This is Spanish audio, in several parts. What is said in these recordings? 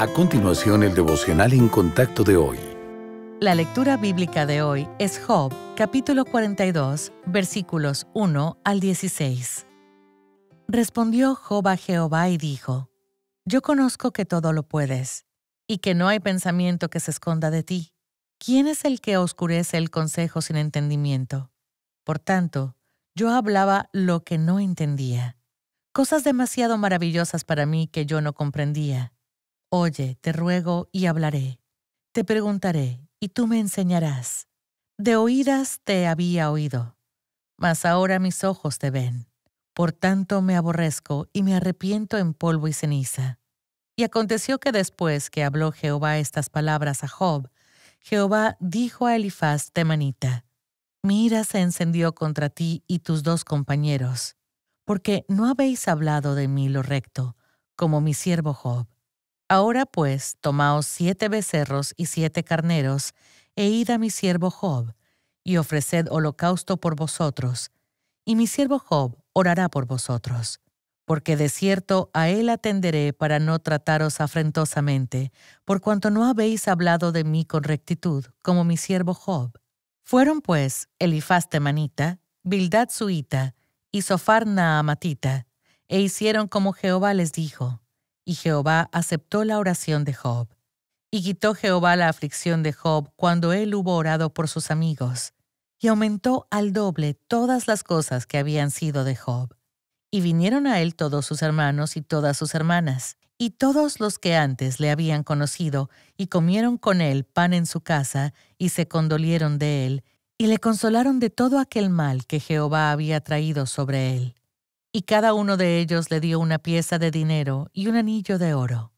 A continuación, el devocional en contacto de hoy. La lectura bíblica de hoy es Job, capítulo 42, versículos 1 al 16. Respondió Job a Jehová y dijo, Yo conozco que todo lo puedes, y que no hay pensamiento que se esconda de ti. ¿Quién es el que oscurece el consejo sin entendimiento? Por tanto, yo hablaba lo que no entendía, cosas demasiado maravillosas para mí que yo no comprendía. Oye, te ruego y hablaré. Te preguntaré y tú me enseñarás. De oídas te había oído, mas ahora mis ojos te ven. Por tanto me aborrezco y me arrepiento en polvo y ceniza. Y aconteció que después que habló Jehová estas palabras a Job, Jehová dijo a Elifaz temanita, Mi ira se encendió contra ti y tus dos compañeros, porque no habéis hablado de mí lo recto, como mi siervo Job Ahora pues, tomaos siete becerros y siete carneros, e id a mi siervo Job, y ofreced holocausto por vosotros, y mi siervo Job orará por vosotros. Porque de cierto a él atenderé para no trataros afrentosamente, por cuanto no habéis hablado de mí con rectitud, como mi siervo Job. Fueron pues Elifaz temanita, Bildad suita, y Sofar naamatita, e hicieron como Jehová les dijo y Jehová aceptó la oración de Job. Y quitó Jehová la aflicción de Job cuando él hubo orado por sus amigos, y aumentó al doble todas las cosas que habían sido de Job. Y vinieron a él todos sus hermanos y todas sus hermanas, y todos los que antes le habían conocido, y comieron con él pan en su casa, y se condolieron de él, y le consolaron de todo aquel mal que Jehová había traído sobre él y cada uno de ellos le dio una pieza de dinero y un anillo de oro.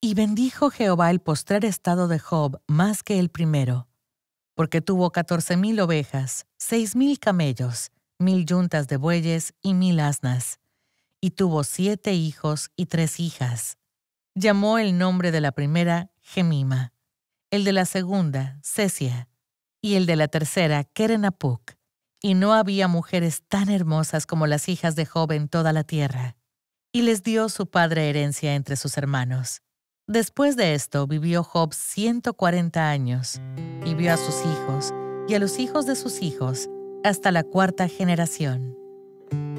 Y bendijo Jehová el postrer estado de Job más que el primero, porque tuvo catorce mil ovejas, seis mil camellos, mil yuntas de bueyes y mil asnas, y tuvo siete hijos y tres hijas. Llamó el nombre de la primera Gemima, el de la segunda Cesia, y el de la tercera Kerenapuc y no había mujeres tan hermosas como las hijas de Job en toda la tierra. Y les dio su padre herencia entre sus hermanos. Después de esto vivió Job 140 años, y vio a sus hijos y a los hijos de sus hijos hasta la cuarta generación.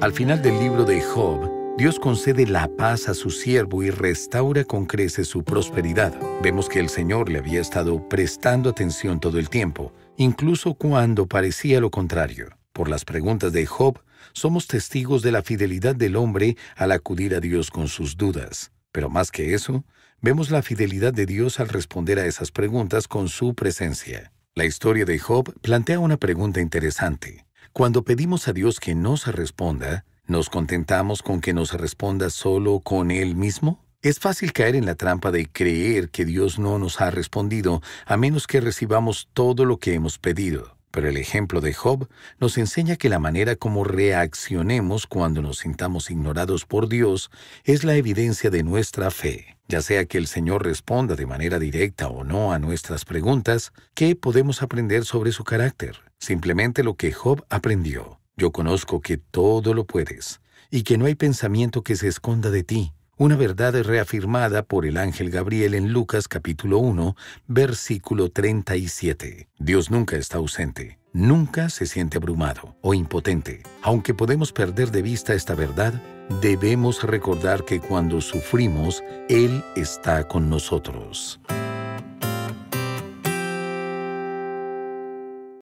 Al final del libro de Job, Dios concede la paz a su siervo y restaura con creces su prosperidad. Vemos que el Señor le había estado prestando atención todo el tiempo, incluso cuando parecía lo contrario. Por las preguntas de Job, somos testigos de la fidelidad del hombre al acudir a Dios con sus dudas. Pero más que eso, vemos la fidelidad de Dios al responder a esas preguntas con su presencia. La historia de Job plantea una pregunta interesante. Cuando pedimos a Dios que nos responda, ¿Nos contentamos con que nos responda solo con Él mismo? Es fácil caer en la trampa de creer que Dios no nos ha respondido a menos que recibamos todo lo que hemos pedido. Pero el ejemplo de Job nos enseña que la manera como reaccionemos cuando nos sintamos ignorados por Dios es la evidencia de nuestra fe. Ya sea que el Señor responda de manera directa o no a nuestras preguntas, ¿qué podemos aprender sobre su carácter? Simplemente lo que Job aprendió. Yo conozco que todo lo puedes, y que no hay pensamiento que se esconda de ti. Una verdad reafirmada por el ángel Gabriel en Lucas capítulo 1, versículo 37. Dios nunca está ausente, nunca se siente abrumado o impotente. Aunque podemos perder de vista esta verdad, debemos recordar que cuando sufrimos, Él está con nosotros.